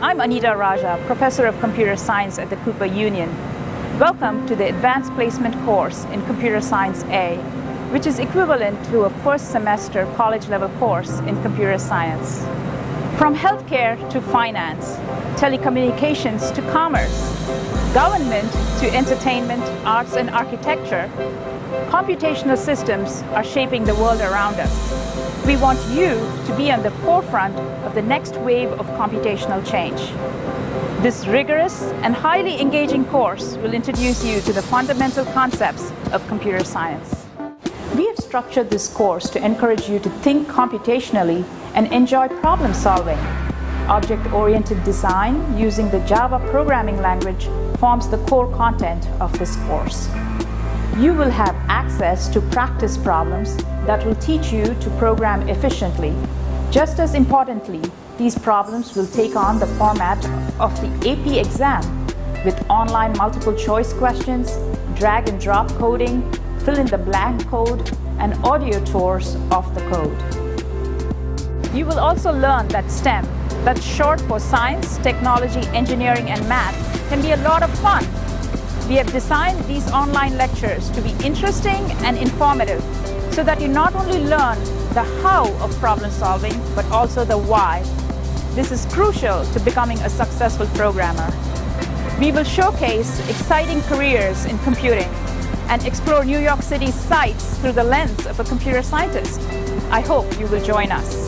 I'm Anita Raja, Professor of Computer Science at the Cooper Union. Welcome to the Advanced Placement course in Computer Science A, which is equivalent to a first semester college level course in computer science. From healthcare to finance, telecommunications to commerce, government to entertainment, arts and architecture, computational systems are shaping the world around us. We want you to be on the forefront of the next wave of computational change. This rigorous and highly engaging course will introduce you to the fundamental concepts of computer science. We have structured this course to encourage you to think computationally and enjoy problem solving. Object-oriented design using the Java programming language forms the core content of this course. You will have access to practice problems that will teach you to program efficiently. Just as importantly, these problems will take on the format of the AP exam with online multiple choice questions, drag and drop coding, fill in the blank code, and audio tours of the code. You will also learn that STEM, that's short for science, technology, engineering, and math, can be a lot of fun. We have designed these online lectures to be interesting and informative so that you not only learn the how of problem solving, but also the why. This is crucial to becoming a successful programmer. We will showcase exciting careers in computing and explore New York City's sights through the lens of a computer scientist. I hope you will join us.